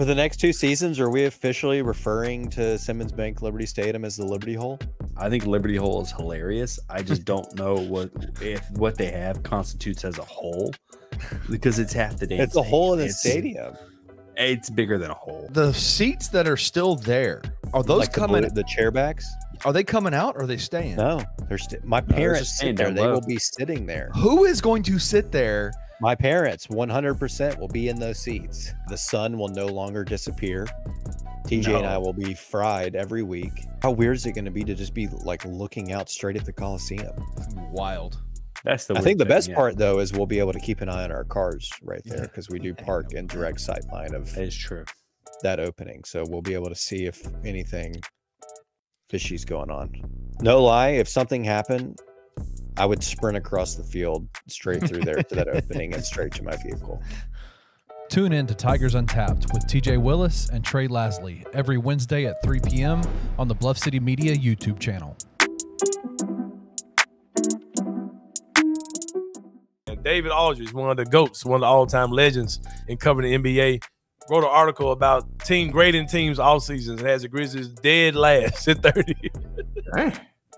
For the next two seasons, are we officially referring to Simmons Bank Liberty Stadium as the Liberty Hole? I think Liberty Hole is hilarious. I just don't know what if what they have constitutes as a hole because it's half the day. It's a hole in the stadium. It's bigger than a hole. The seats that are still there are those like coming? the, blue- the chairbacks? are they coming out? or Are they staying? No, they're st- my they're parents just sit there. They will be sitting there. Who is going to sit there? My parents, 100%, will be in those seats. The sun will no longer disappear. TJ and I will be fried every week. How weird is it going to be to just be like looking out straight at the Coliseum? Wild. That's the. I think the thing, best yeah. part though is we'll be able to keep an eye on our cars right there Yeah. because we do park in direct sight line of That is true. that opening. So we'll be able to see if anything fishy's going on. No lie, if something happened, I would sprint across the field straight through there to that opening and straight to my vehicle. Tune in to Tigers Untapped with TJ Willis and Trey Lasley every Wednesday at 3 p.m. on the Bluff City Media YouTube channel. David Aldridge, one of the GOATs, one of the all time legends in covering the NBA, wrote an article about team grading teams all seasons and has the Grizzlies dead last at 30.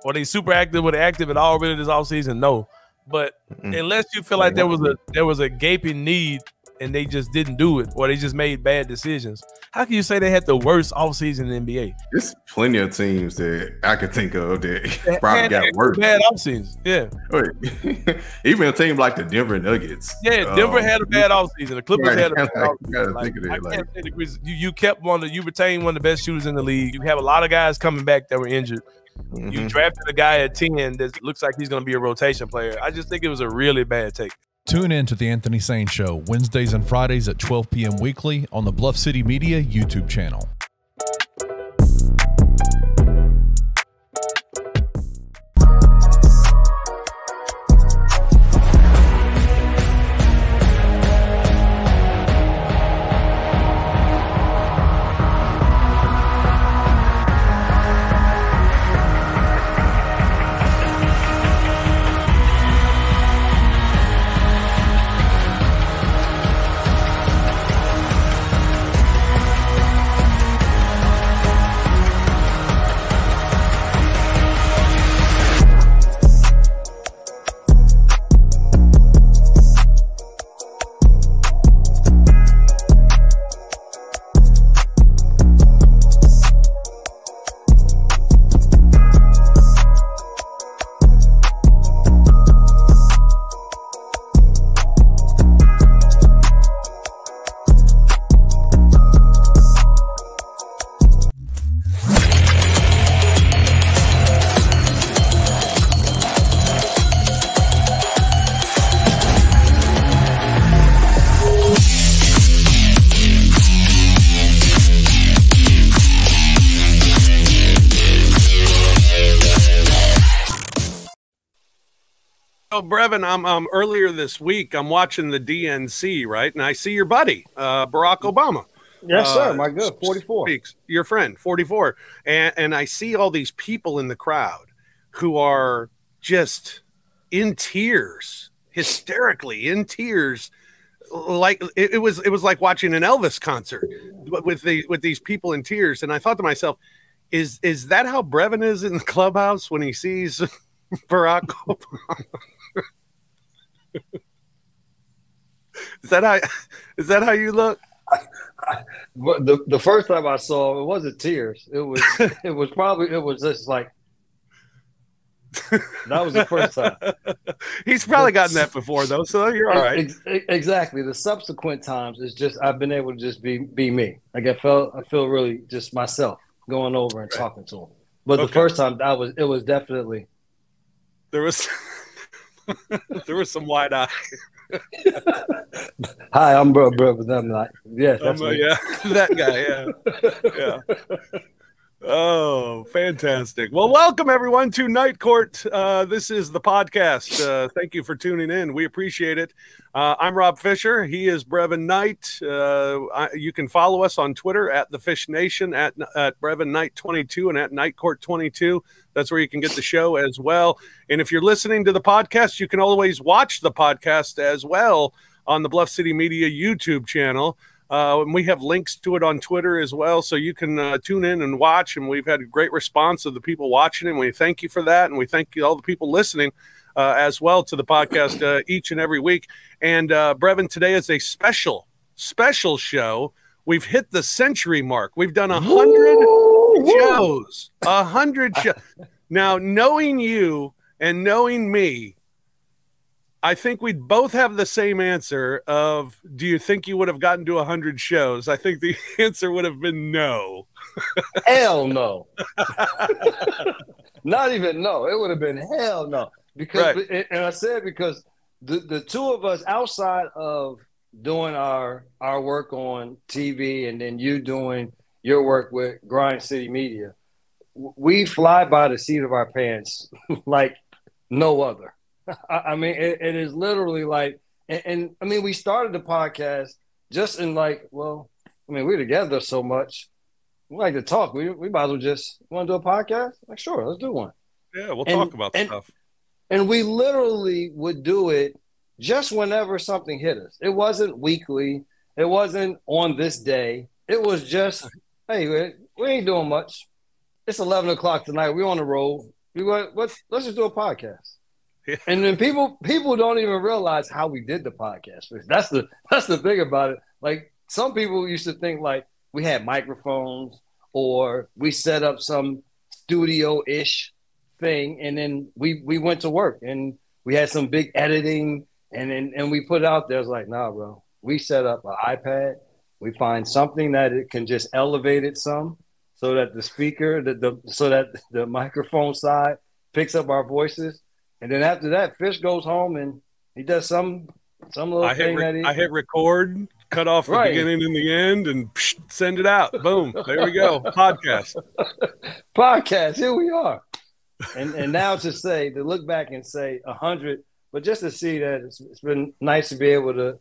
Were they super active? Were they active at all really this all season? No. But Mm-mm. unless you feel like there was a there was a gaping need and they just didn't do it or they just made bad decisions, how can you say they had the worst offseason in the NBA? There's plenty of teams that I could think of that probably got worse. Bad offseasons. Yeah. Even a team like the Denver Nuggets. Yeah, Denver um, had a bad offseason. The Clippers Right, had a bad offseason. you gotta Like, of I like- can't say the Grizzlies. You, you kept one of you retained one of the best shooters in the league. You have a lot of guys coming back that were injured. You mhm. drafted a guy at 10 that looks like he's going to be a rotation player. I just think it was a really bad take. Tune in to the Anthony Sane Show Wednesdays and Fridays at 12 p.m. weekly on the Bluff City Media YouTube channel. So, Brevin, I'm um, earlier this week. I'm watching the DNC, right, and I see your buddy, uh, Barack Obama. Yes, sir. Uh, My good. 44. Speaks, your friend, 44, and and I see all these people in the crowd who are just in tears, hysterically in tears, like it, it was it was like watching an Elvis concert with the with these people in tears. And I thought to myself, is is that how Brevin is in the clubhouse when he sees Barack Obama? Is that how is that how you look? But the the first time I saw him, it wasn't tears. It was it was probably it was just like that was the first time. He's probably gotten that before though, so you're all right. Ex- ex- exactly. The subsequent times is just I've been able to just be be me. Like I felt I feel really just myself going over and talking to him. But the first time that was it was definitely There was there was some wide eye. hi, I'm bro bro, but I'm like yeah, that's Um, uh, yeah, that guy. Yeah, yeah. Oh, fantastic. Well, welcome everyone to Knight Court. Uh, this is the podcast. Uh, thank you for tuning in. We appreciate it. Uh, I'm Rob Fisher. He is Brevin Knight. Uh, I, you can follow us on Twitter at the Fish Nation, at, at Brevin Knight 22 and at Knight Court 22. That's where you can get the show as well. And if you're listening to the podcast, you can always watch the podcast as well on the Bluff City Media YouTube channel. Uh, and we have links to it on Twitter as well, so you can uh, tune in and watch. And we've had a great response of the people watching, and we thank you for that. And we thank you all the people listening uh, as well to the podcast uh, each and every week. And uh, Brevin, today is a special, special show. We've hit the century mark. We've done a hundred shows, a hundred shows. Now, knowing you and knowing me, I think we'd both have the same answer of do you think you would have gotten to a 100 shows? I think the answer would have been no. Hell no. Not even no. It would have been hell no. Because Right. and I said because the, the two of us outside of doing our our work on TV and then you doing your work with Grind City Media, we fly by the seat of our pants like no other. I, mean, it, it is literally like, and, and I mean, we started the podcast just in like, well, I mean, we're together so much. We like to talk. We, we might as well just want to do a podcast. Like, sure, let's do one. Yeah, we'll And- talk about and- stuff. And we literally would do it just whenever something hit us. It wasn't weekly. It wasn't on this day. It was just, hey, we, we ain't doing much. It's eleven o'clock tonight. We're on the road. We want let's let's just do a podcast. Yeah. And then people people don't even realize how we did the podcast. That's the that's the thing about it. Like some people used to think like we had microphones or we set up some studio ish thing and then we we went to work and we had some big editing and then and we put it out there. It's like, nah, bro. We set up an iPad. We find something that it can just elevate it some so that the speaker, the, the so that the microphone side picks up our voices. And then after that, Fish goes home and he does some some little I thing re- that he I hit record, cut off the Right. beginning and the end, and psh, send it out. Boom. There we go. Podcast. podcast. Here we are. And and now to say to look back and say a hundred, but just to see that it's, it's been nice to be able to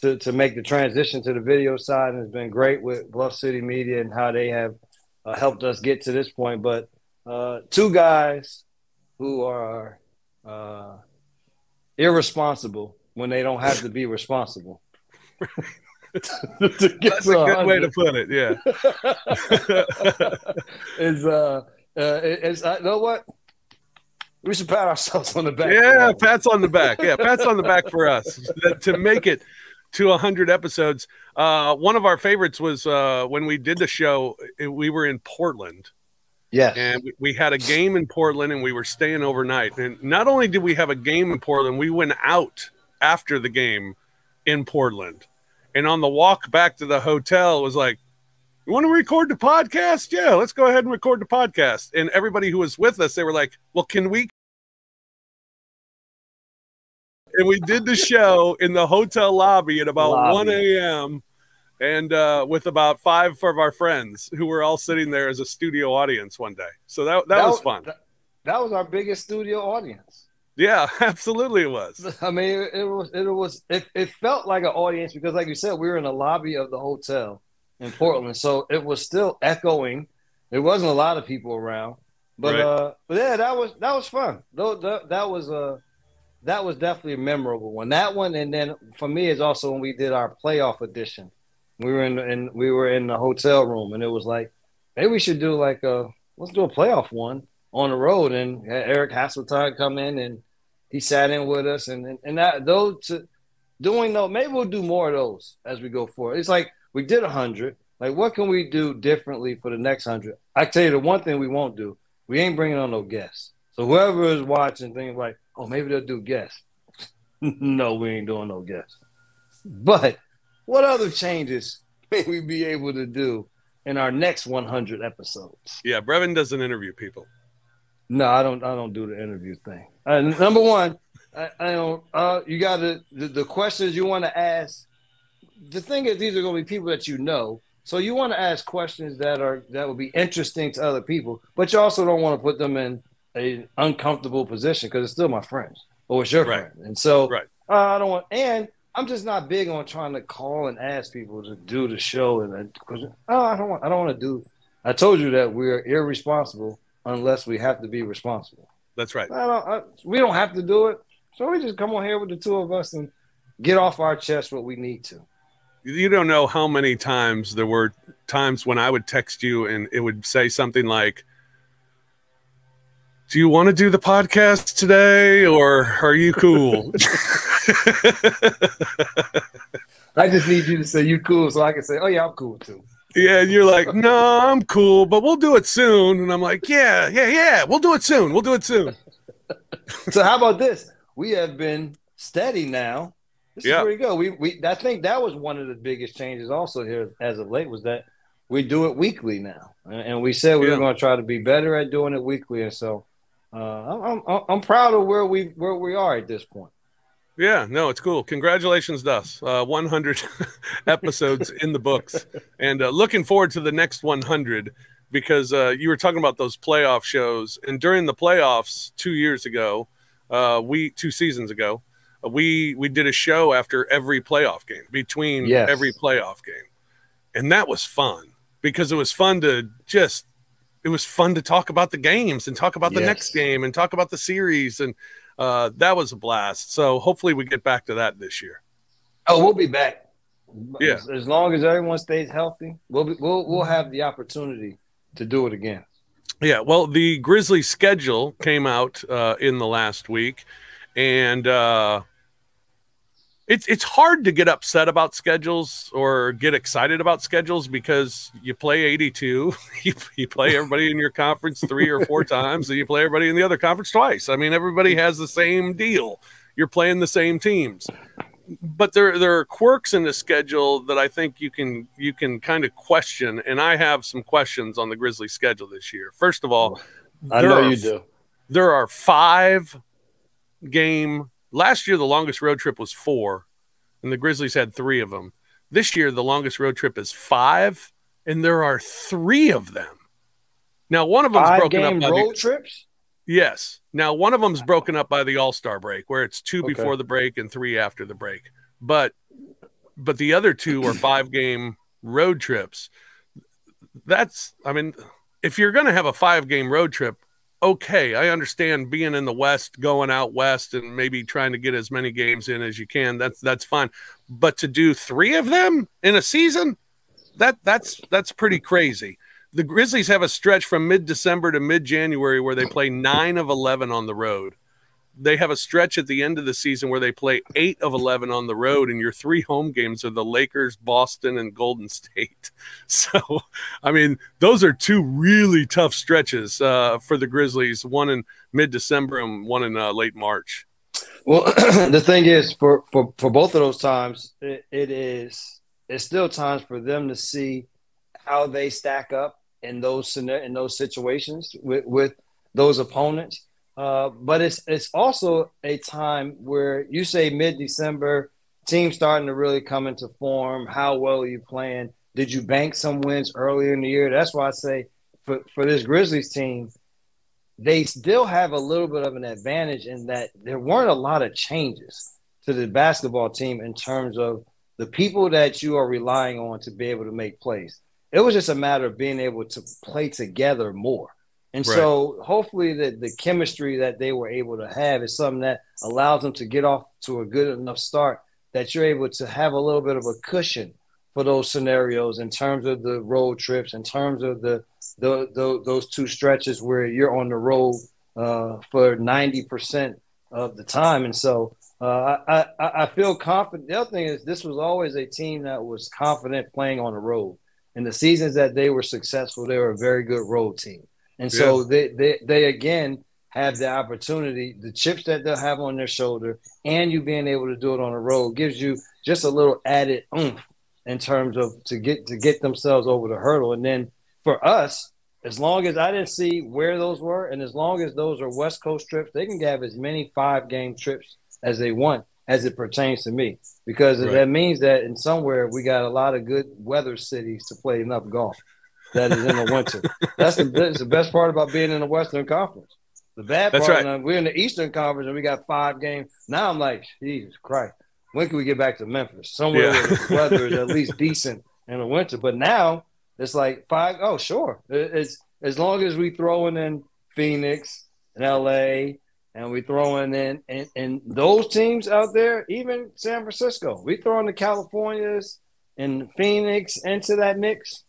to to make the transition to the video side, and it's been great with Bluff City Media and how they have uh, helped us get to this point. But uh, two guys who are uh, irresponsible when they don't have to be responsible. to get That's a good way to put it. Yeah. is uh, uh is uh, you know what? We should pat ourselves on the back. Yeah, pats on the back. Yeah, pats on the back for us to make it to 100 episodes. Uh, one of our favorites was uh, when we did the show, it- we were in Portland Yes. and we- we had a game in Portland and we were staying overnight. And not only did we have a game in Portland, we went out after the game in Portland. And on the walk back to the hotel, it was like, you want to record the podcast? Yeah, let's go ahead and record the podcast. And everybody who was with us, they were like, well, can we? And we did the show in the hotel lobby at about Lobby. 1 a.m. and uh, with about five of our friends who were all sitting there as a studio audience one day. So that, that, was fun. That, that was our biggest studio audience. Yeah, absolutely it was. I mean, it, it was it was it, it felt like an audience because, like you said, we were in the lobby of the hotel in Portland, so it was still echoing. There wasn't a lot of people around, but Right. uh, but yeah, that was that was fun. Though that, that was uh, that was definitely a memorable one. That one, and then for me, is also when we did our playoff edition. We were in and we were in the hotel room, and it was like maybe we should do like a let's do a playoff one on the road. And Eric Hasseltine come in and he sat in with us, and and, and that those to, doing those maybe we'll do more of those as we go forward. It's like we did a hundred. Like what can we do differently for the next hundred? I tell you the one thing we won't do. We ain't bringing on no guests. So whoever is watching, things like, oh, maybe they'll do guests. no, we ain't doing no guests. But what other changes may we be able to do in our next 100 episodes? Yeah, Brevin doesn't interview people. No, I don't. I don't do the interview thing. Uh, number one, I, I don't. Uh, you got to the, the questions you want to ask. The thing is, these are going to be people that you know, so you want to ask questions that are that will be interesting to other people, but you also don't want to put them in a uncomfortable position because it's still my friends or it's your Right. friend, and so Right. uh, I don't want. And I'm just not big on trying to call and ask people to do the show, and because oh, I don't want. I don't want to do. I told you that we're irresponsible unless we have to be responsible. That's right. I don't, I, we don't have to do it. So we just come on here with the two of us and get off our chest what we need to. you don't know how many times there were times when I would text you and it would say something like, "Do you want to do the podcast today, or are you cool?" I just need you to say you cool so I can say, oh yeah, I'm cool too. Yeah, and you're like, no, I'm cool, but we'll do it soon. And I'm like, yeah, yeah, yeah, we'll do it soon. We'll do it soon. so how about this? We have been steady now. This Yeah. is where we go. We we I think that was one of the biggest changes also here as of late was that we do it weekly now, and, and we said we Yeah. were going to try to be better at doing it weekly, and so uh, I'm, I'm I'm proud of where we where we are at this point. Yeah, no, it's cool. Congratulations, Dust. Uh, 100 episodes in the books, and uh, looking forward to the next 100 because uh, you were talking about those playoff shows, and during the playoffs two years ago, uh, we two seasons ago, uh, we we did a show after every playoff game between Yes. every playoff game, and that was fun because it was fun to just it was fun to talk about the games and talk about the Yes. next game and talk about the series and uh, that was a blast. So hopefully we get back to that this year. Oh, we'll be back. Yeah. As, as long as everyone stays healthy, we'll be, we'll we'll have the opportunity to do it again. Yeah, well, the Grizzly schedule came out uh, in the last week, and uh, it's it's hard to get upset about schedules or get excited about schedules because you play 82, you, you play everybody in your conference three or four times, and you play everybody in the other conference twice. I mean, everybody has the same deal. You're playing the same teams. But there there are quirks in the schedule that I think you can you can kind of question, and I have some questions on the Grizzlies schedule this year. First of all, I know are you do. there are five game last year the longest road trip was four and the grizzlies had three of them. This year the longest road trip is five and there are three of them. Now one of them's Five broken up by road the, trips. yes. Now one of them's broken up by the all-star break where it's two Okay. before the break and three after the break. But but the other two are five game road trips. That's i mean if you're going to have a five game road trip okay, I understand being in the West, going out west, and maybe trying to get as many games in as you can. That's that's fine. But to do three of them in a season, that that's that's pretty crazy. The Grizzlies have a stretch from mid December to mid January where they play nine of eleven on the road. They have a stretch at the end of the season where they play eight of eleven on the road, and your three home games are the Lakers, Boston, and Golden State. So, I mean, those are two really tough stretches uh, for the Grizzlies. One in mid December and one in uh, late March. Well, the thing is, for for for both of those times, it, it is it's still times for them to see how they stack up in those in those situations with with those opponents. Uh, but it's it's also a time where you say mid December, team starting to really come into form. How well are you playing? Did you bank some wins earlier in the year? That's why I say for for this Grizzlies team, they still have a little bit of an advantage in that there weren't a lot of changes to the basketball team in terms of the people that you are relying on to be able to make plays. It was just a matter of being able to play together more. And Right. so hopefully the, the chemistry that they were able to have is something that allows them to get off to a good enough start that you're able to have a little bit of a cushion for those scenarios in terms of the road trips, in terms of the, the, the those two stretches where you're on the road uh, for 90% of the time. And so uh, I, I, I feel confident. The other thing is, this was always a team that was confident playing on the road. In the seasons that they were successful, they were a very good road team. And so they, they, they again have the opportunity, the chips that they'll have on their shoulder, and you being able to do it on the road gives you just a little added oomph in terms of to get to get themselves over the hurdle. And then for us, as long as I didn't see where those were, and as long as those are West Coast trips, they can have as many five game trips as they want as it pertains to me. Because Right. that means that in somewhere we got a lot of good weather cities to play enough golf that is in the winter. That's the, that's the best part about being in the Western Conference. The bad That's part, right. uh, we're in the Eastern Conference and we got five games. Now I'm like, Jesus Christ, when can we get back to Memphis? Somewhere Yeah. where the weather is at least decent in the winter. But now it's like five. Oh, sure. It's as long as we throwing in Phoenix and LA and we throwing in and, and those teams out there, even San Francisco. We throwing the Californias and Phoenix into that mix,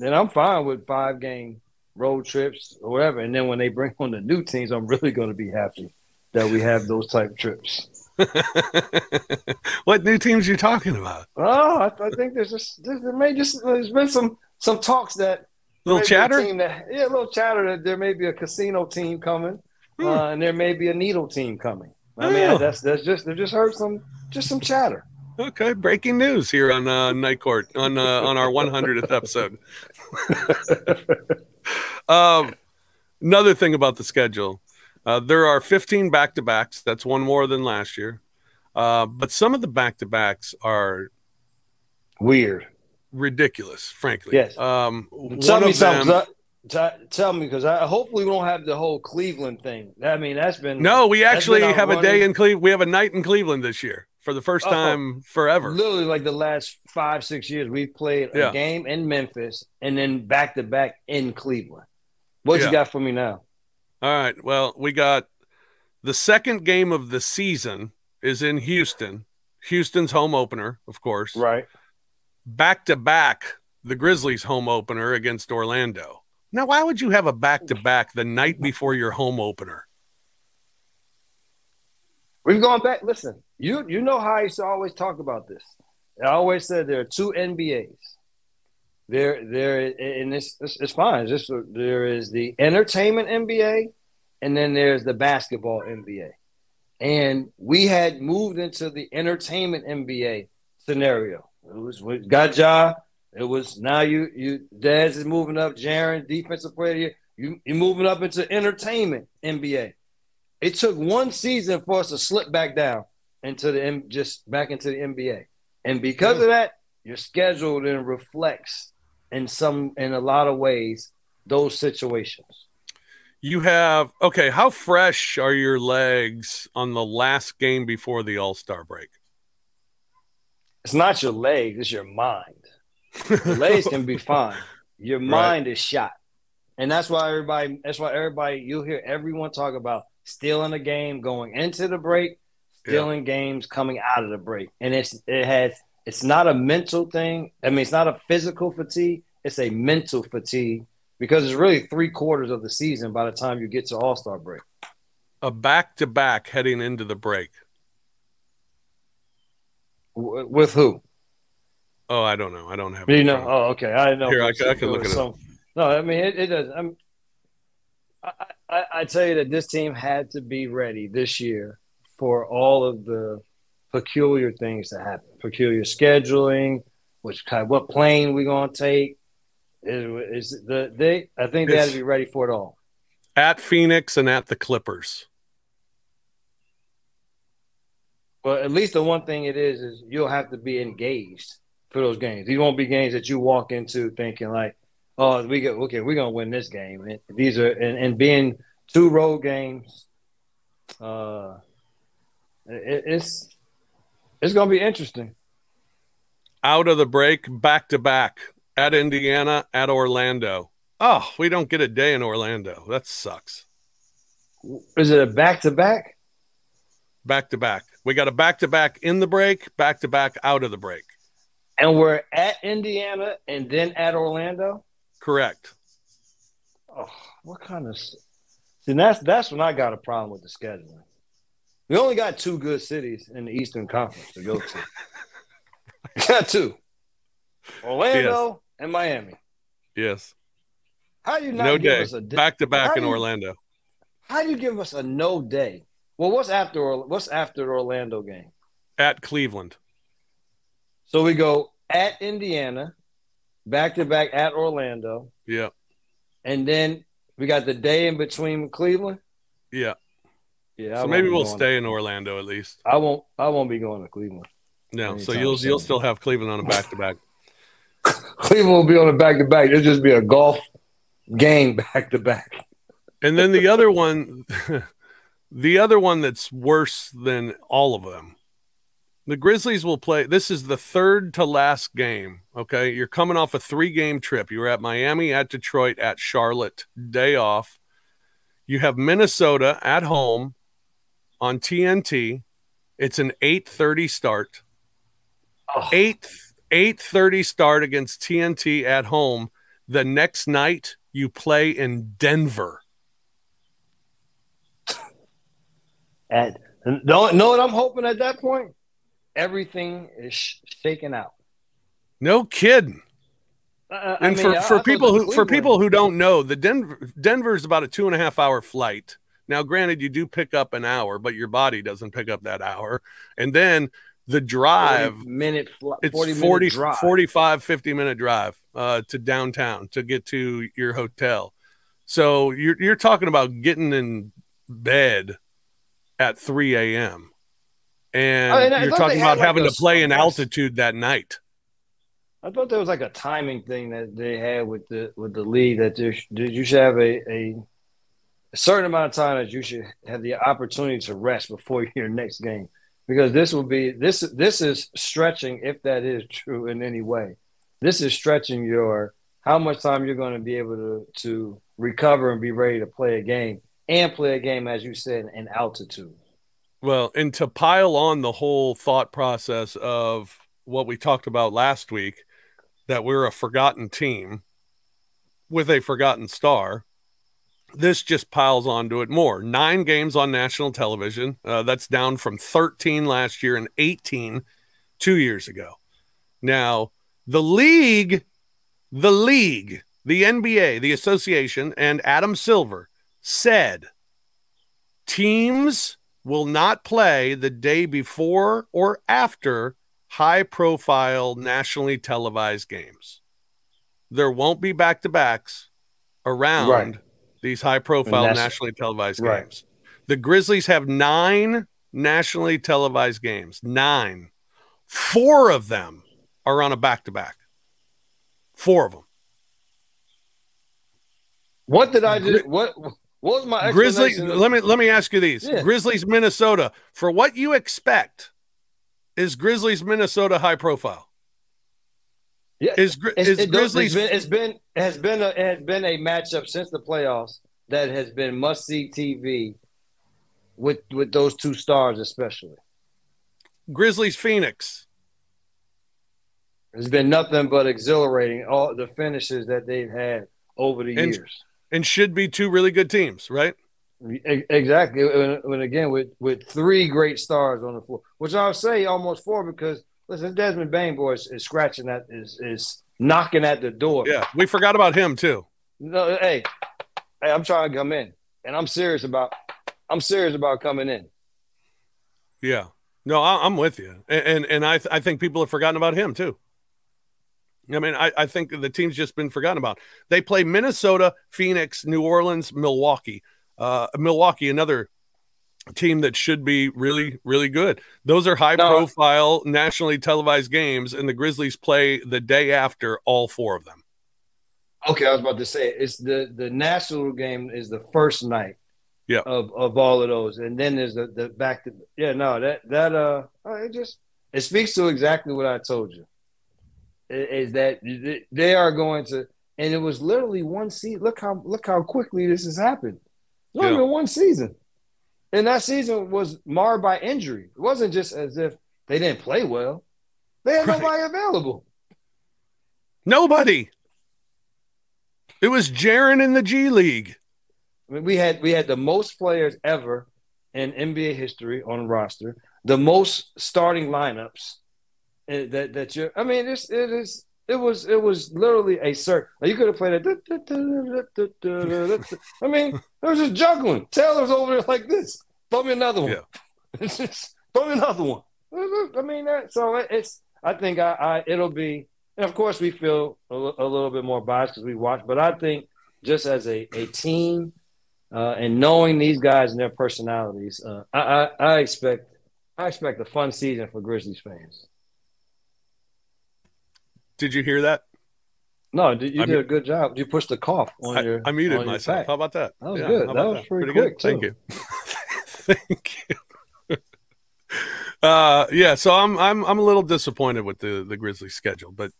then I'm fine with five game road trips or whatever. And then when they bring on the new teams, I'm really going to be happy that we have those type of trips. what new teams you talking about? Oh, I, I think there's just there, there may just there's been some some talks that Little chatter? that, yeah, a little chatter that there may be a casino team coming, Hmm. uh, and there may be a needle team coming. I Oh. mean, that's that's just they just heard some just some chatter. Okay, breaking news here on uh, Knight Court on uh, on our 100th episode. um, another thing about the schedule, uh, there are 15 back to backs. That's one more than last year. Uh, but some of the back to backs are Weird. ridiculous, frankly. Yes. Um, Tell me them- 'cause I- t- tell me because I hopefully we don't have the whole Cleveland thing. I mean, that's been no, we actually been have a day in Cleveland. We have a night in Cleveland this year for the first oh, oh. time forever. Literally, like the last five six years, we've played a Yeah. game in Memphis and then back to back in Cleveland. What Yeah. you got for me now? All right. Well, we got the second game of the season is in Houston. Houston's home opener, of course. Right. Back to back, the Grizzlies home opener against Orlando. Now, why would you have a back to back the night before your home opener? We've gone back. Listen, you you know how I used to always talk about this. I always said there are two NBAs. There, there, and it's it's, it's fine. It's just there is the entertainment NBA, and then there's the basketball NBA. And we had moved into the entertainment NBA scenario. It was we got Ja. It was now you you Daz is moving up. Jaren, defensive player. You you moving up into entertainment NBA. It took one season for us to slip back down into the M- just back into the NBA, and because of that, your schedule then reflects in some in a lot of ways those situations. You have, okay, how fresh are your legs on the last game before the All Star break? It's not your legs; it's your mind. The legs can be fine. Your mind is shot, and that's why everybody. That's why everybody. You'll hear everyone talk about stealing a game going into the break, stealing games coming out of the break, and it's it has. It's not a mental thing. I mean, it's not a physical fatigue. It's a mental fatigue because it's really three quarters of the season by the time you get to All Star break. A back to back heading into the break. W- with who? Oh, I don't know. I don't have. You know? Oh, okay. I know. Here, I can- I can look it up. No, I mean it. it does. I'm. I, I, I tell you that this team had to be ready this year for all of the peculiar things that happen. Peculiar scheduling, which kind, what plane we gonna take. Is, is the they? I think they had to be ready for it all. At Phoenix and at the Clippers. But at least the one thing it is is you'll have to be engaged for those games. These won't be games that you walk into thinking like, "Oh, we go okay, we're gonna win this game." And these are and, and being two road games, uh, it, it's it's gonna be interesting. Out of the break, back to back at Indiana, at Orlando. Oh, we don't get a day in Orlando. That sucks. Is it a back to back? Back to back. We got a back to back in the break, back to back out of the break. And we're at Indiana and then at Orlando. Correct. Oh, what kind of? See, that's that's when I got a problem with the scheduling. We only got two good cities in the Eastern Conference to go to. got two, Orlando and Miami. Yes. How do you not No give day. us a day? back to back in you- Orlando. How do you give us a no day? Well, what's after what's after the Orlando game? At Cleveland. So we go at Indiana, back to back at Orlando, Yeah. and then we got the day in between Cleveland. Yeah. Yeah, So maybe we'll going- stay in Orlando at least. I won't. I won't be going to Cleveland. No. So you'll you'll still have Cleveland on a back to back. Cleveland will be on a back to back. It'll just be a golf game back to back. And then the other one, the other one that's worse than all of them. The Grizzlies will play. This is the third to last game. Okay. You're coming off a three game trip. You were at Miami, at Detroit, at Charlotte, day off. You have Minnesota at home on TNT. It's an 8:30 start. Oh. Eight 8:30 start against TNT at home. The next night you play in Denver. At know, know what I'm hoping at that point? Everything is sh- shaken out. No kidding. Uh, I And mean, for, I- for people who for people who don't know, the Denver Denver is about a two and a half hour flight. Now, granted, you do pick up an hour, but your body doesn't pick up that hour. And then the drive 40 minute fl- it's 40 40, minute drive. 45 50 minute drive uh, to downtown to get to your hotel so you're, you're talking about getting in bed at 3 a.m and and I you're talking about like having a to play in altitude that night I thought there was like a timing thing that they had with the with the league that there sh- you should have a, a a certain amount of time that you should have the opportunity to rest before your next game because this will be this this is stretching if that is true in any way. This is stretching your how much time you're going to be able to to recover and be ready to play a game and play a game as you said in altitude. Well and to pile on the whole thought process of what we talked about last week that we're a forgotten team with a forgotten star this just piles onto it more. Nine games on national television. Uh, that's down from 13 last year and 18 two years ago. Now, the league, the league, the NBA, the association, and Adam Silver said teams will not play the day before or after high profile nationally televised games. There won't be back to backs around Right. these high profile Nation- nationally televised Right. games. The Grizzlies have nine nationally televised games. Nine. Four of them are on a back to back. Four of them. What did I do? What what was my of- Let me let me ask you these. Yeah. Grizzlies, Minnesota. For what you expect, is Grizzlies, Minnesota high profile? Yeah, Is, It's, is it, Grizzlies? it's been it has been it has been a, it has been a matchup since the playoffs that has been must see TV with with those two stars especially. Grizzlies, Phoenix. It's been nothing but exhilarating all the finishes that they've had over the And- years. And should be two really good teams, right? Exactly. When, again with with three great stars on the floor, which I'll say almost four because listen, Desmond Bane boys is scratching at is is knocking at the door. Yeah, we forgot about him too. No, hey, hey, I'm trying to come in, and I'm serious about I'm serious about coming in. Yeah, no, I, I'm with you, and and, and I th- I think people have forgotten about him too. I mean, I, I think the team's just been forgotten about. They play Minnesota, Phoenix, New Orleans, Milwaukee. Uh, Milwaukee, another team that should be really, really good. Those are high No. profile, nationally televised games, and the Grizzlies play the day after all four of them. Okay, I was about to say it's the the national game is the first night. Yeah. Of of all of those, and then there's the the back to yeah no that that uh uh, it just it speaks to exactly what I told you. Is that they are going to and it was literally one season. Look how look how quickly this has happened. Only Yeah. been one season, and that season was marred by injury. It wasn't just as if they didn't play well; they had Right. nobody available. Nobody. It was Jaron in the G League. I mean, we had we had the most players ever in NBA history on roster, the most starting lineups uh, that that you. I mean, it's it is it was it was literally a cert. You could have played it. I mean, it was just juggling. Taylor's over there like this. Throw me another one. Yeah. Throw me another one. I mean, that, so it- it's. I think I, I it'll be. And of course, we feel a, a little bit more biased because we watch, but I think just as a, a team uh, and knowing these guys and their personalities, uh, I, I, I expect I expect a fun season for Grizzlies fans. Did you hear that? No, did- you I did a good job. You pushed the cough on I, your. I muted myself. pack. How about that? That was Yeah, good. That was pretty good? quick, Thank you. Thank you. Uh, yeah, so I'm I'm I'm a little disappointed with the the Grizzlies schedule, but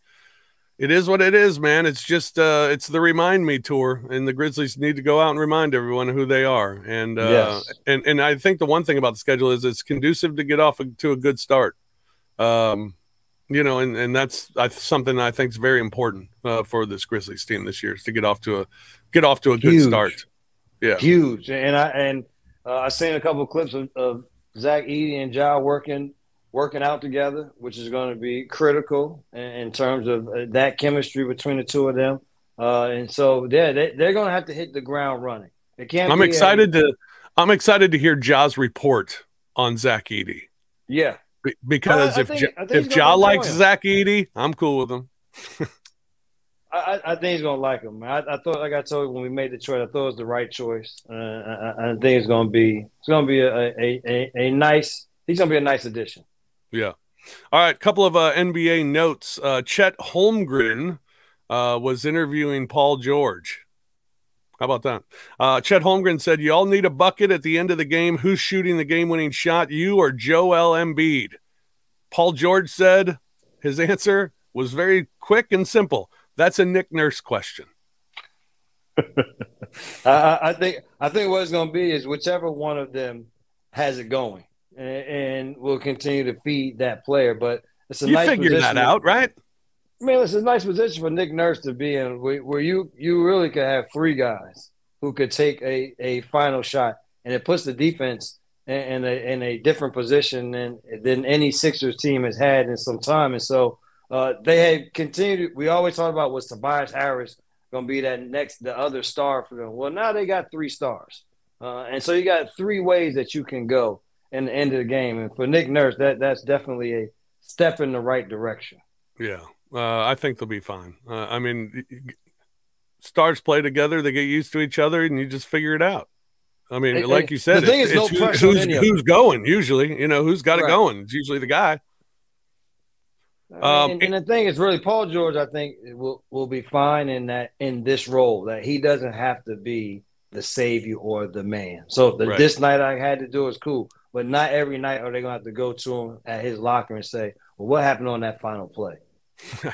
it is what it is, man. It's just uh, it's the remind me tour, and the Grizzlies need to go out and remind everyone who they are. And uh, Yes. and and I think the one thing about the schedule is it's conducive to get off to a good start. Um, you know, and and that's I, something I think is very important uh, for this Grizzlies team this year is to get off to a get off to a good Huge. start. Yeah. huge. And I and uh, I seen a couple of clips of, of Zach Edey and Ja working working out together, which is going to be critical in, in terms of uh, that chemistry between the two of them. Uh, and so yeah, they, they're going to have to hit the ground running. It can't. I'm be a- excited to I'm excited to hear Ja's report on Zach Edey yeah, Be- because I- I if think- Ja- I think if Ja gonna likes him. Zach Edey, I'm cool with him. I, I think he's going to like him. I, I thought, like I told you when we made the choice, I thought it was the right choice. Uh, I, I think it's going to be it's going to be a, a, a, a nice. He's to be a nice addition. Yeah. All right. Couple of uh, NBA notes. Uh, Chet Holmgren uh, was interviewing Paul George. How about that? Uh, Chet Holmgren said, "You all need a bucket at the end of the game. Who's shooting the game-winning shot? You or Joel Embiid?" Paul George said his answer was very quick and simple. That's a Nick Nurse question. I, I think I think what it's going to be is whichever one of them has it going, and, and will continue to feed that player. But it's a You nice figure that out, right? I mean, it's a nice position for Nick Nurse to be in, where, you you really could have three guys who could take a, a final shot, and it puts the defense in, in a in a different position than than any Sixers team has had in some time. And so uh, they had continued. We always talked about was Tobias Harris going to be that next the other star for them. Well, now they got three stars, uh, and so you got three ways that you can go in the end of the game. And for Nick Nurse, that that's definitely a step in the right direction. Yeah, uh, I think they'll be fine. Uh, I mean, stars play together; they get used to each other, and you just figure it out. I mean, And- like you said, the thing is no who- pressure who's, any of them. who's going. Usually, you know, who's got it going. It's usually the guy. Um, and, and the thing is, really, Paul George, I think, will will be fine in that in this role that he doesn't have to be the savior or the man. So the, Right. this night I had to do is cool, but not every night are they going to have to go to him at his locker and say, "Well, what happened on that final play?"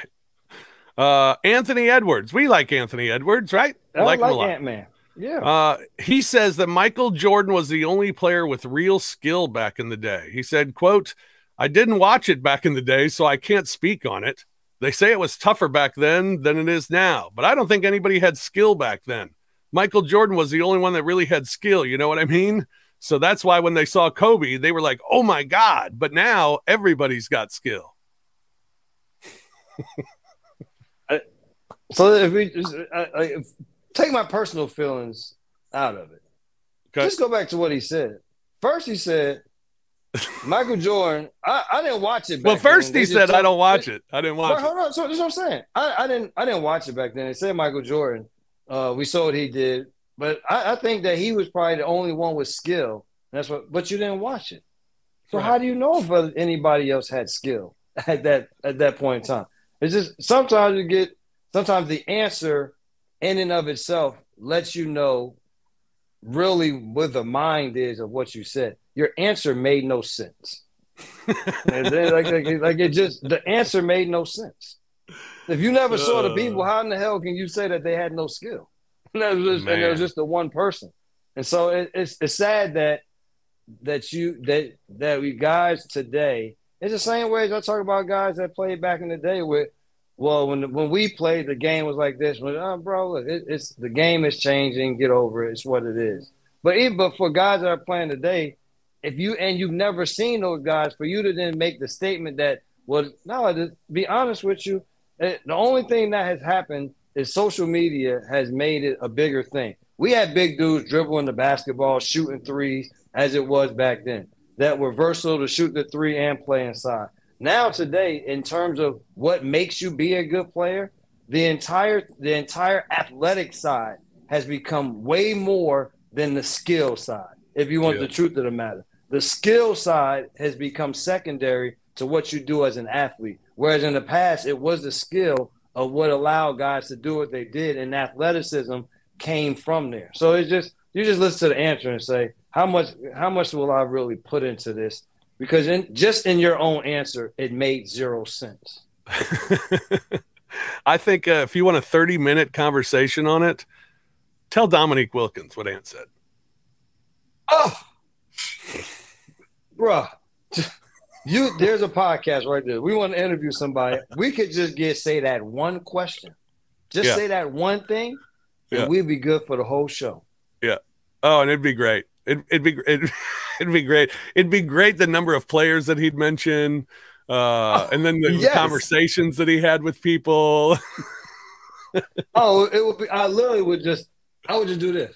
Uh, Anthony Edwards. We like Anthony Edwards, right? I like him a like lot. Ant Man. Yeah, Uh, he says that Michael Jordan was the only player with real skill back in the day. He said, quote, I didn't watch it back in the day, so I can't speak on it. They say it was tougher back then than it is now, but I don't think anybody had skill back then. Michael Jordan was the only one that really had skill. You know what I mean? So that's why when they saw Kobe, they were like, oh my God. But now everybody's got skill. So if we just, I, I, if, take my personal feelings out of it, Okay. just go back to what he said. First, he said Michael Jordan. I, I didn't watch it. Well, first he said, I don't watch it. I didn't watch it. hold on. So that's what I'm saying. I, I didn't I didn't watch it back then. They said Michael Jordan. Uh, we saw what he did, but I, I think that he was probably the only one with skill. That's what. But you didn't watch it. So Right. how do you know if anybody else had skill at that at that point in time? It's just sometimes you get sometimes the answer in and of itself lets you know really what the mind is of what you said. Your answer made no sense. Then, like, like, like it just the answer made no sense. If you never saw the people, uh. how in the hell can you say that they had no skill? And that was just, it was just the one person. And so it, it's it's sad that that you that that we guys today it's the same way as I talk about guys that played back in the day with well when when we played the game was like this. When oh, bro look, it, it's the game is changing. Get over it. It's what it is. But even but for guys that are playing today if you and you've never seen those guys for you to then make the statement that well no to be honest with you eh, the only thing that has happened is social media has made it a bigger thing. We had big dudes dribbling the basketball shooting threes as it was back then that were versatile to shoot the three and play inside. Now today, in terms of what makes you be a good player, the entire the entire athletic side has become way more than the skill side. If you want Yeah. the truth of the matter, the skill side has become secondary to what you do as an athlete. Whereas in the past, it was the skill of what allowed guys to do what they did, and athleticism came from there. So it's just you just listen to the answer and say how much how much will I really put into this? Because in just in your own answer, it made zero sense. I think uh, if you want a 30 minute conversation on it, tell Dominique Wilkins what Ant said. Oh, bruh, You there's a podcast right there. We want to interview somebody. We could just get say that one question. Just Yeah. say that one thing, and Yeah. we'd be good for the whole show. Yeah. Oh, and it'd be great. It, it'd be it'd, it'd be great. It'd be great the number of players that he'd mention, uh, and then the yes. conversations that he had with people. Oh, it would be. I literally would just. I would just do this.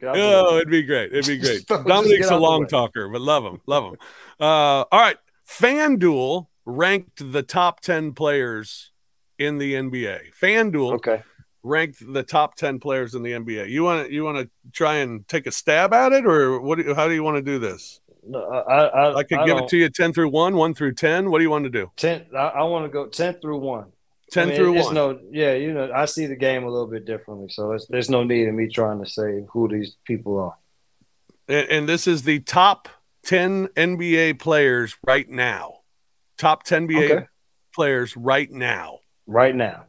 Get out the Oh, it'd be great. It'd be great. Dominic's a long talker, but love him. Love him. Uh, all right. FanDuel ranked the top 10 players in the NBA. FanDuel Okay. Ranked the top 10 players in the NBA. You want to you want to try and take a stab at it or what do you, how do you want to do this? No, I, I, I could give it to you 10 through 1, 1 through 10. What do you want to do? ten. I, I want to go ten through one. 10 I mean, through it's 1. No, yeah, you know, I see the game a little bit differently, so it's, there's no need in me trying to say who these people are. and, and this is the top 10 NBA players right now. Top 10 NBA Okay. players right now. Right now,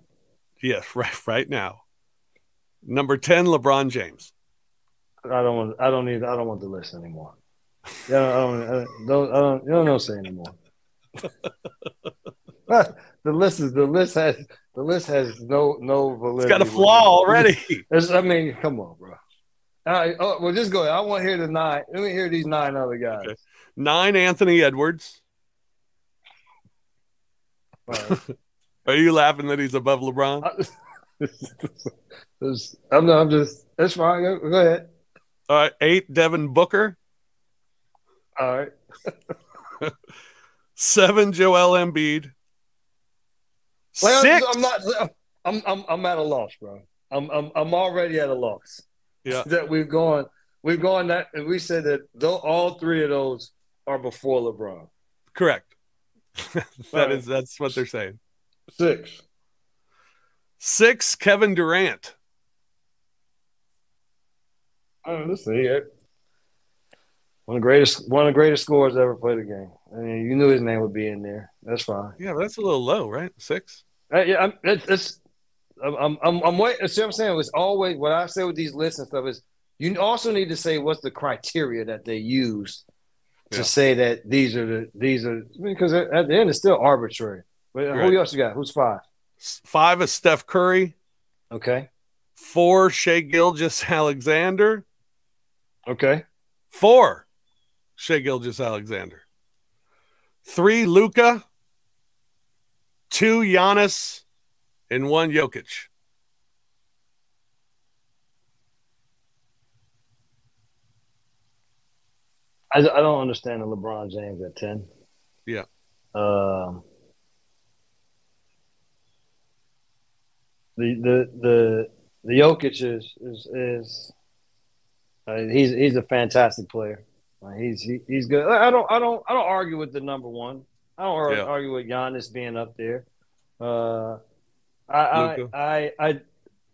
Yes, right, right now. Number 10, LeBron James. I don't want. I don't need. I don't want the list anymore. Yeah, I don't. I don't. I don't. You don't know say anymore. the list is the list has the list has no no validity. It's got a flaw already. It's, I mean, come on, bro. All right, oh, well, just go ahead. I want to hear the nine. Let me hear these nine other guys. Okay. Nine, Anthony Edwards. Right. Are you laughing that he's above LeBron? I'm, I'm just. That's fine. Go, go ahead. All right, eight, Devin Booker. All right. Seven, Joel Embiid. Well, Six. I'm not. I'm, I'm. I'm at a loss, bro. I'm. I'm. I'm already at a loss. Yeah. That we've gone. We've gone that, and we said that though all three of those are before LeBron. Correct. That Right. is that's what they're saying. Six. Six, Kevin Durant. Oh, let's see it. One of the greatest. One of the greatest scorers ever played the game. I mean, you knew his name would be in there. That's fine. Yeah, but that's a little low, right? Six. Uh, yeah, I'm, it's, it's I'm, I'm, I'm, I'm waiting. See what I'm saying? It's always what I say with these lists and stuff is you also need to say what's the criteria that they use to Yeah. say that these are the these are because at the end it's still arbitrary. But Right. who else you got? Who's five? Five is Steph Curry. Okay, Four, Shai Gilgeous Alexander. okay, Four, Shai Gilgeous-Alexander. Three, Luka. Two, Giannis. And one, Jokic. I, I don't understand the LeBron James at ten. Yeah. Um. The the the the Jokic is is is uh, he's he's a fantastic player. Uh, he's he, he's good. I don't I don't I don't argue with the number one. I don't ar- Yeah. argue with Giannis being up there. Uh, I I, I I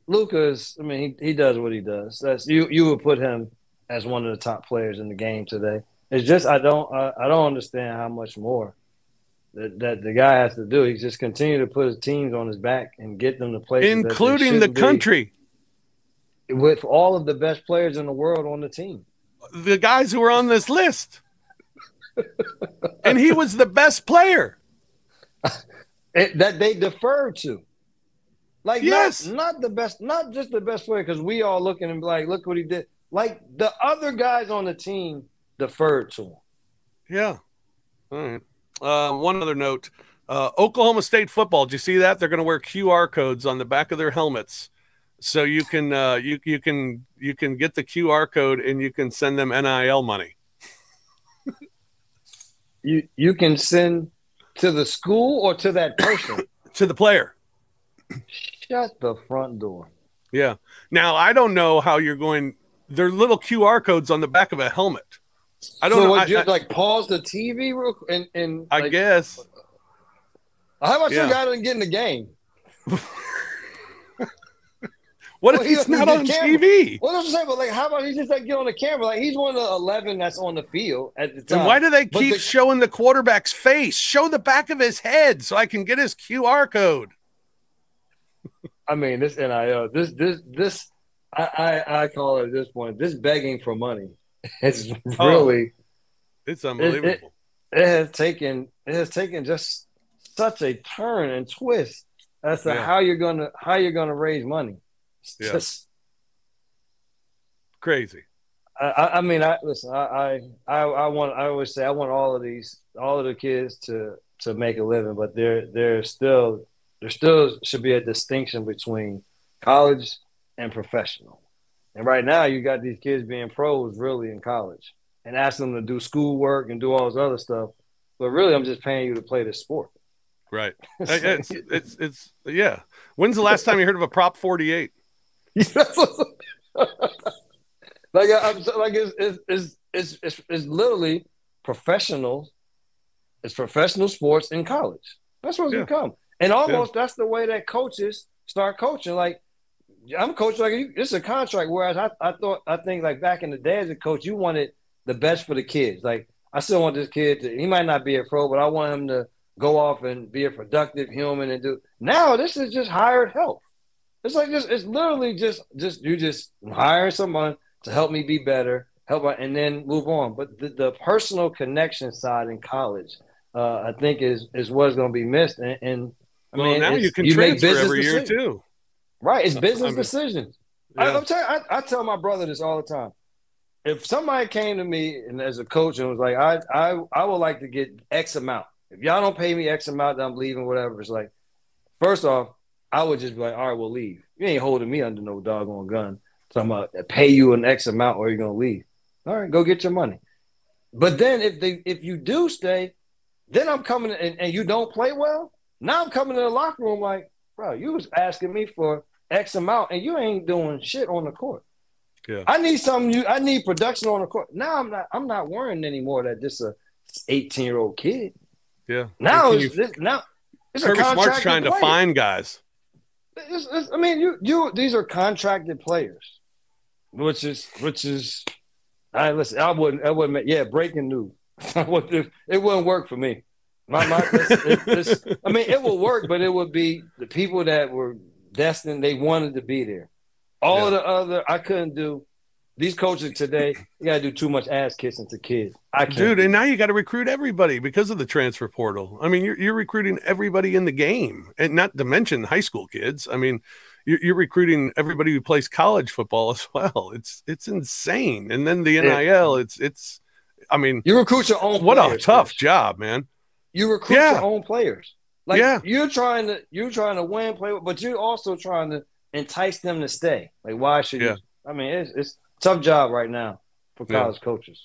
Luka's. I mean, he, he does what he does. That's you. You would put him as one of the top players in the game today. It's just I don't I, I don't understand how much more that, that the guy has to do. He's just continue to put his teams on his back and get them to they Including the country. with all of the best players in the world on the team. The guys who are on this list. and he was the best player. It, that they defer to. Like Yes. not, not the best, not just the best player, because we all looking and like, look what he did. Like the other guys on the team deferred to him. Yeah. All right. Uh, one other note uh, Oklahoma State football. Do you see that? They're going to wear QR codes on the back of their helmets. So you can uh, you you can you can get the QR code and you can send them NIL money. You you can send to the school or to that person. to the player. Shut the front door. Yeah. Now I don't know how you're going. They're little QR codes on the back of a helmet. I don't so know. What, I, you I- like pause the TV real quick and and I like, guess. how about Yeah. you guy doesn't get in the game? What Well, if he's doesn't not on camera. TV? Well, that's what I'm saying, but like, how about he just like get on the camera? Like he's one of the eleven that's on the field at the time. And why do they keep the- showing the quarterback's face? Show the back of his head so I can get his QR code. I mean, this NIL, this this this, I I, I call it at this point, this begging for money. It's Oh. really It's unbelievable. it has taken it has taken just such a turn and twist as to Yeah. how you're gonna how you're gonna raise money. It's Yeah. just Crazy. I, I mean, I listen. I, I, I, I want. I always say I want all of these, all of the kids to to make a living, but there, there still, there still should be a distinction between college and professional. And right now, you got these kids being pros really in college, and ask them to do schoolwork and do all this other stuff. But really, I'm just paying you to play this sport. Right. It's, it's, it's, yeah. When's the last time you heard of a Prop 48? like I'm like it's it's it's it's, it's, it's literally professional. It's professional sports in college. That's what it's Yeah. become, and almost that's the way that coaches start coaching. Like I'm coaching like you- it's a contract. Whereas I, I thought I think like back in the day as a coach, you wanted the best for the kids. Like I still want this kid to. He might not be a pro, but I want him to go off and be a productive human and do. Now this is just hired help. It's like this. It's literally just just you just hire someone to help me be better, help, my- and then move on. But the, the personal connection side in college, uh, I think is is what's going to be missed. And, and I Well, mean, now you can make transfer business every year, too. Right, it's I business mean, decisions. I, Yeah. I'm telling, I, I tell my brother this all the time. If somebody came to me and as a coach and was like, I, I, I would like to get X amount. If y'all don't pay me X amount, then I'm leaving. Whatever. It's like, first off, I would just be like, all right, we'll leave. You ain't holding me under no doggone gun. So I'm gonna pay you an X amount or you're gonna leave. All right, go get your money. But then if they if you do stay, then I'm coming and, and you don't play well. Now I'm coming in the locker room like, bro, you was asking me for X amount and you ain't doing shit on the court. Yeah. I need something you I need production on the court. Now I'm not I'm not worrying anymore that this a 18 year old kid. Yeah. Now it's you- this, now it's a Kirby Smart's trying to find guys. It's- it's- I mean, you you these are contracted players, which is which is. I listen. I wouldn't. I wouldn't. Yeah, breaking news. Wouldn't- it wouldn't work for me. My, my, it's, I mean, it will work, but it would be the people that were destined. They wanted to be there. All of the other, I couldn't do. These coaches today, you got to do too much ass kissing to kids. I can't. Dude, do and now you got to recruit everybody because of the transfer portal. I mean, you're, you're recruiting everybody in the game, and not to mention high school kids. I mean, you're, you're recruiting everybody who plays college football as well. It's it's insane. And then the NIL, it's it's. I mean, You recruit your own. what a tough job, man. You recruit Yeah. your own players. Like Yeah. you're trying to you're trying to win, play, but you're also trying to entice them to stay. Like why should Yeah. you? I mean, it's it's a tough job right now for Yeah. college coaches.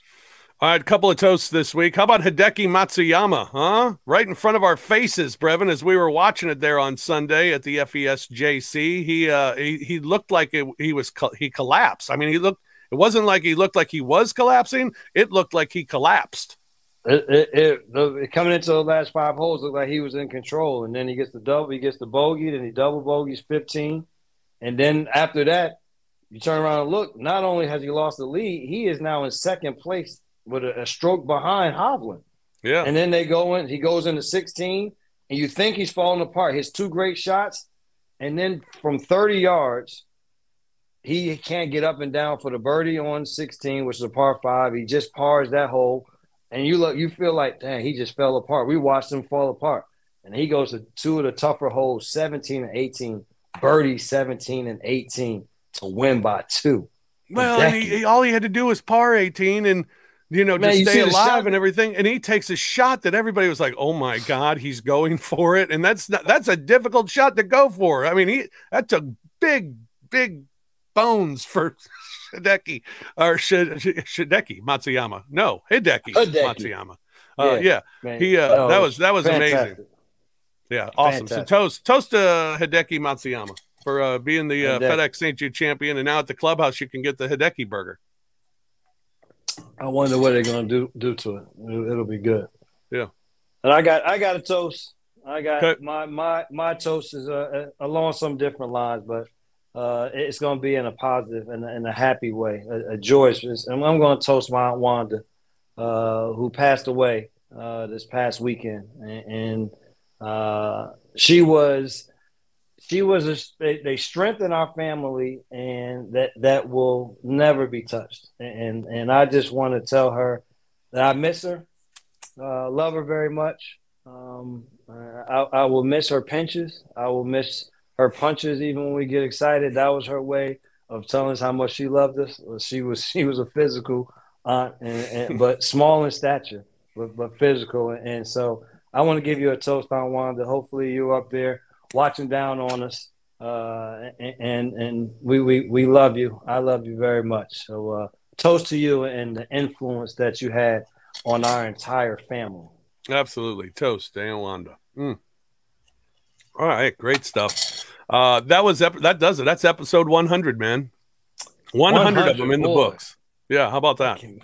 All right, a couple of toasts this week. How about Hideki Matsuyama, huh? Right in front of our faces, Brevin, as we were watching it there on Sunday at the FESJC. He uh he, he looked like it, he was he collapsed. I mean, he looked it wasn't like he looked like he was collapsing. It looked like he collapsed. It, it, it, the, coming into the last five holes looked like he was in control, and then he gets the double, he gets the bogey, then he double bogeys fifteen, and then after that, you turn around and look. Not only has he lost the lead, he is now in second place with a, a stroke behind Hovland. Yeah. And then they go in, he goes into 16, and you think he's falling apart. His two great shots, and then from 30 yards, he can't get up and down for the birdie on 16, which is a par five. He just pars that hole, and you look, you feel like, dang, he just fell apart. We watched him fall apart, and he goes to two of the tougher holes, 17 and 18, birdie 17 and 18 to win by two. Well, and he, he- all he had to do was par 18 and you know Man, just you stay alive and everything. And he takes a shot that everybody was like, "Oh my god, he's going for it!" And that's not, that's a difficult shot to go for. I mean, he that took big big bones for Hideki or Sh- Sh- Shideki Matsuyama. No, Hideki, Hideki. Matsuyama. Uh, Yeah, yeah, he uh, that was that was amazing. fantastic. Yeah, awesome. So toast toast to Hideki Matsuyama for uh, being the uh, FedEx St. Jude champion, and now at the clubhouse you can get the Hideki burger. I wonder what they're gonna do do to it. It'll, it'll be good. Yeah. And I got I got a toast. I got Okay. my my my toast is uh, uh, along some different lines, but uh, it's gonna be in a positive and in a happy way, a, a joyous. And I'm gonna toast my aunt Wanda, uh, who passed away uh, this past weekend, and, and uh, she was she was a, they, they strengthened our family and that that will never be touched and and i just want to tell her that i miss her Uh, love her very much. Um, I, I will miss her pinches. I will miss her punches, even when we get excited. That was her way of telling us how much she loved us. She was she was a physical aunt, and, and but small in stature, but, but physical. And so I want to give you a toast on Wanda. Hopefully, you're up there watching down on us, uh, and and we, we we love you. I love you very much. So uh, toast to you and the influence that you had on our entire family. Absolutely. Toast, Dan Wanda. Mm. All right, great stuff. Uh, that was ep- that does it. That's episode 100, man. 100, of them in the books. Yeah, how about that? Can't.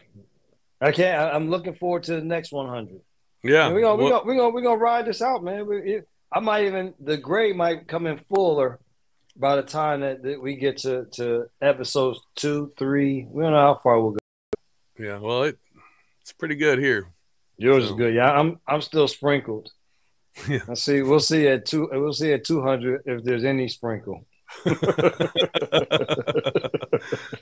I- I'm looking forward to the next 100. Yeah, we're gonna, we well- gonna, we gonna, we gonna ride this out, man. We, it, I might even the grade might come in fuller by the time that, that we get to to episodes two, three. We don't know how far we'll go. yeah. Well, it it's pretty good here. Yours So- is good. Yeah, I'm I'm still sprinkled. Yeah. I see. We'll see at two. We'll see at 200 if there's any sprinkle. All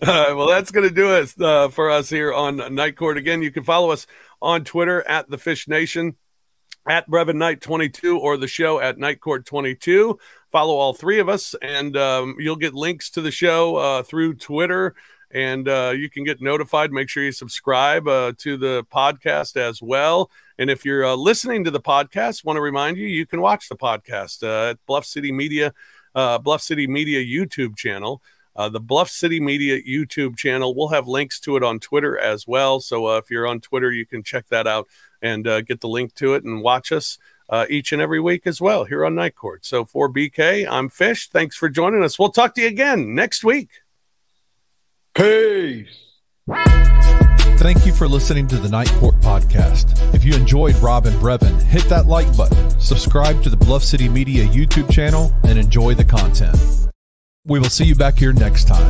right, well, that's going to do it uh, for us here on Knight Court. Again, you can follow us on Twitter at the Fish Nation, at Brevin Knight 22, or the show at Knight Court 22. Follow all three of us, and um, you'll get links to the show uh, through Twitter. And uh, you can get notified. Make sure you subscribe uh, to the podcast as well. And if you're uh, listening to the podcast, want to remind you, you can watch the podcast uh, at Bluff City Media, uh, Bluff City Media YouTube channel. Uh, the Bluff City Media YouTube channel. We'll have links to it on Twitter as well. So uh, if you're on Twitter, you can check that out and uh, get the link to it and watch us each and every week as well here on Knight Court. So for BK, I'm Fish. Thanks for joining us. We'll talk to you again next week. Peace. Thank you for listening to the Knight Court podcast. If you enjoyed Rob and Brevin, hit that like button, subscribe to the Bluff City Media YouTube channel, and enjoy the content. We will see you back here next time.